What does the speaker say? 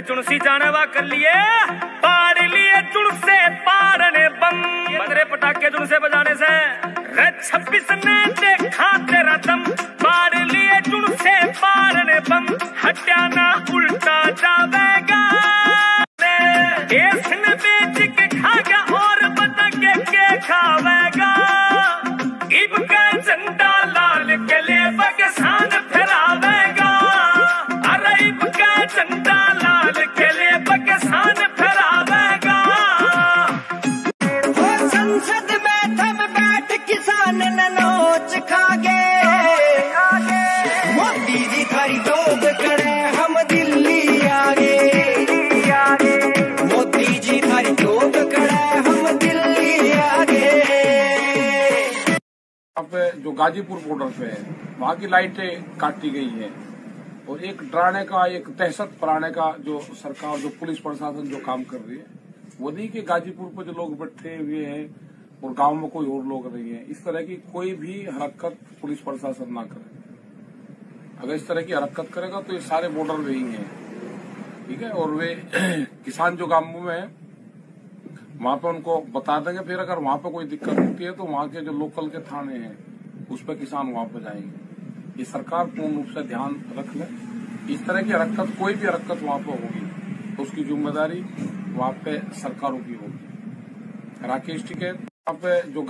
रे चुनसी जाने वा कर लिए। पार लिए चुनसे पारने बम। बंदरे पटाखे चुनसे बजाने से। रे छब्बीस ने देखा तेरा दम। पार लिए चुनसे पारने बंग हटिया ना जो गाजीपुर बॉर्डर पे है, वहाँ की लाइटें काटी गई है। और एक डराने का, एक दहशत फैलाने का जो सरकार, जो पुलिस प्रशासन जो काम कर रही है, वो नहीं कि गाजीपुर पर जो लोग बैठे हुए हैं और गाँव में कोई और लोग नहीं है। इस तरह की कोई भी हरकत पुलिस प्रशासन ना करे। अगर इस तरह की हरकत करेगा तो ये सारे बॉर्डर वही हैं ठीक है? और वे किसान जो गाँवों में है, वहाँ पे उनको बता देंगे। फिर अगर वहाँ पे कोई दिक्कत होती है तो वहाँ के जो लोकल के थाने हैं, उस पर किसान वहाँ पे जाएँगे। ये सरकार पूर्ण रूप से ध्यान रख ले। इस तरह की हरकत, कोई भी हरकत वहाँ पे होगी तो उसकी ज़िम्मेदारी वहाँ पे सरकारों की होगी। राकेश टिकैत, वहाँ पे जो